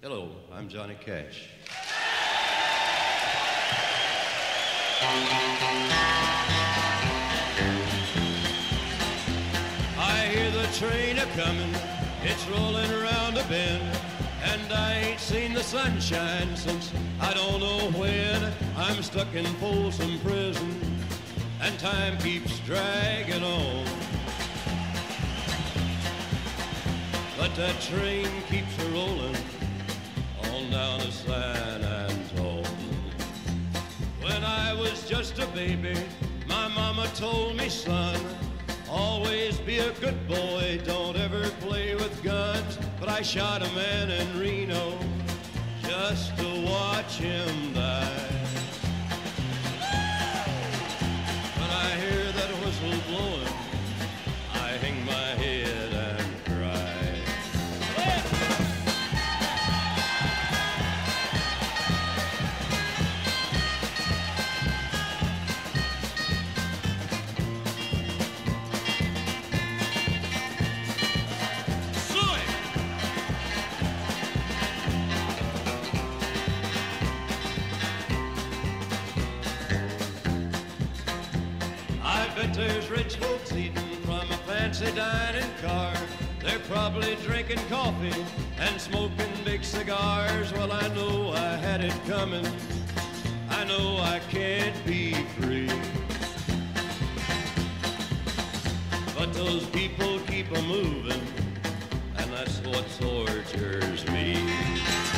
Hello, I'm Johnny Cash. I hear the train a comin', it's rollin' around a bend, and I ain't seen the sunshine since I don't know when. I'm stuck in Folsom Prison, and time keeps dragging on. But that train keeps a rollin' down to San Antone. When I was just a baby, my mama told me, son, always be a good boy, don't ever play with guns. But I shot a man in Reno just to watch him There's rich folks eating from a fancy dining car. They're probably drinking coffee and smoking big cigars. Well, I know I had it coming. I know I can't be free. But those people keep a moving, and that's what tortures me.